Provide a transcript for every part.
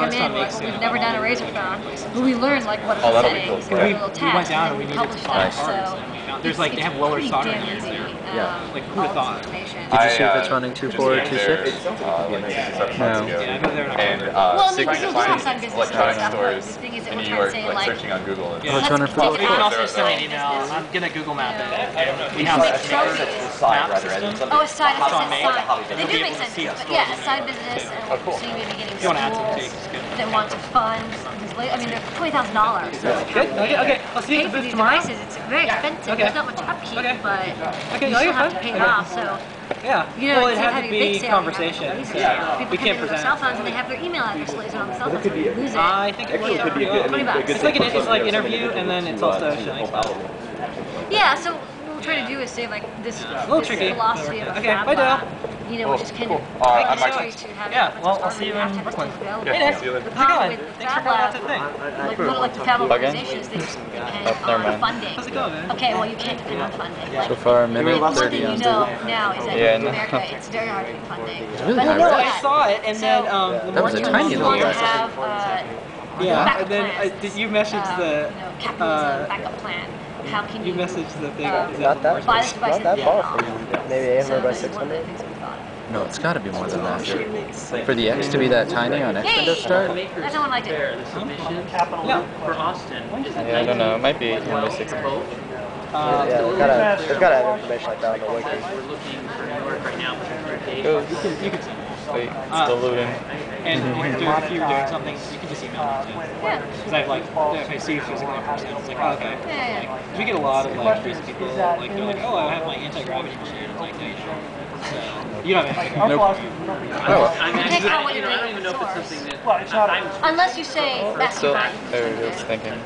come in, like, we've never done a razor phone, but we learned like what are Oh, the settings, cool. what are We- the little we tabs, went down and and we needed published to that, find so. parts, and we found- there's, like, they have Weller pretty soldering damn irons there. Yeah. Like, who'da all this thought? information. I, see if uh, it's running just 2.4 or moved there, 2.6? Uh, like six or seven No. Months ago. Yeah, I know they're not And covered. uh, Well, I mean, six we find business electronic stuff, stores the thing is that in New York, like like, searching on Google. And Yeah. Let's run it You take can it also send an email. I'm gonna Google map it. We have like a trophies. map system. Oh, a side, a It's on side, me. side. They do make sense, see but the yeah, a side business, Oh, cool. so you may be getting wanna add some schools takes, it's that want to fund, these la- I mean, they're twenty thousand dollars, Good. Okay. Okay. I'll see you pay at the booth tomorrow. it's very expensive, Okay. there's not much upkeep, but you No, still have to pay it off, so. Yeah. You know, well, it instead of had to having a big be sale, conversation. a. Yeah. People We can't in with their present. cell phones and they have their email address listed on the cell phone, so you lose it. I think it Actually, was could be a good- I mean, 20 a good It's like an, it's like interview, and then it's also showing follow stuff. Yeah, so what we're trying to do is say like this, little this tricky. philosophy of a Okay, fab bye, Dale. Lab, you know, which is kind of Uh, Thank I you might- to have Yeah, well, I'll see you hard in to have Brooklyn. tools available. Yeah, Hey, see you later. The How's it problem going? with the Thanks for fab coming out lab, to the thing. like little like the fab Plug in? organizations, they just depend Oh, on funding. How's it going, man? Okay, well you can't depend on funding. Like, So far, a minute one 30 on you know now is that Yeah, in. America it's very hard to get funding. really hard, you know right? I saw it, and then um, the That was more a you tiny little want to have uh, Yeah, backup and then uh, did you message um, the? you know, capitalism uh, backup plan. How can You you, messaged the thing. uh, is Not that, buy not that and far get from you. Maybe 800 So by that's one of the 600. things we thought. No, it's got to be more than that. For the X to be that tiny on X Hey! Windows Start? That's not one I did. The submission Yeah. for Austin. Is it Yeah, I don't know. It might be 19 800 by for 600. both? Uh, Yeah, they've gotta, they've gotta have information like that on the wiki. We're looking for New York right now, which is your date. Go. you can you can send it. Wait, Uh, still loading. And if, you're, if you're doing something, you can just email me too. Yeah. Because I've like, if I see a physical person, it's like, oh, okay. Yeah, yeah. Like, we get a lot of like crazy people, like they're like, oh, I have my anti-gravity machine. It's like, no, you don't. So, you don't have anti-gravity. Nope. Oh, I mean, It I, takes out what I, you know, I don't even know if it's something that I, I'm Unless you say massive still. value. There it is. Thinking.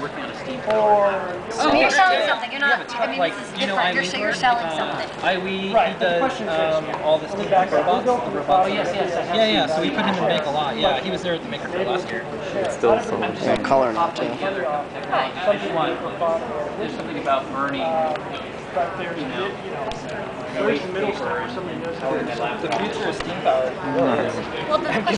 Working on a Steam tower. So you're selling something. You're not. I mean, Like, this is you know, different. You're, so you're selling something. Iwe, he does um, all the Steam Deck robots. The robots. Oh, yes, yes, Yeah, yeah. So we put him in Make a lot. Yeah, he was there at the Maker Faire last year. Still so Yeah, color now too. the other technology. I just want, there's something about burning, you know, waste paper and The future of Steam power. Well, the question